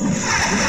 Thank